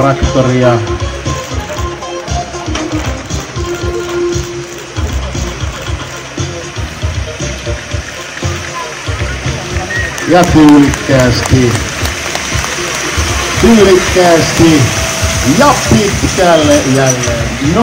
traktoria. Ja tyylikkäästi, tyylikkäästi ja pitkälle jälleen. No.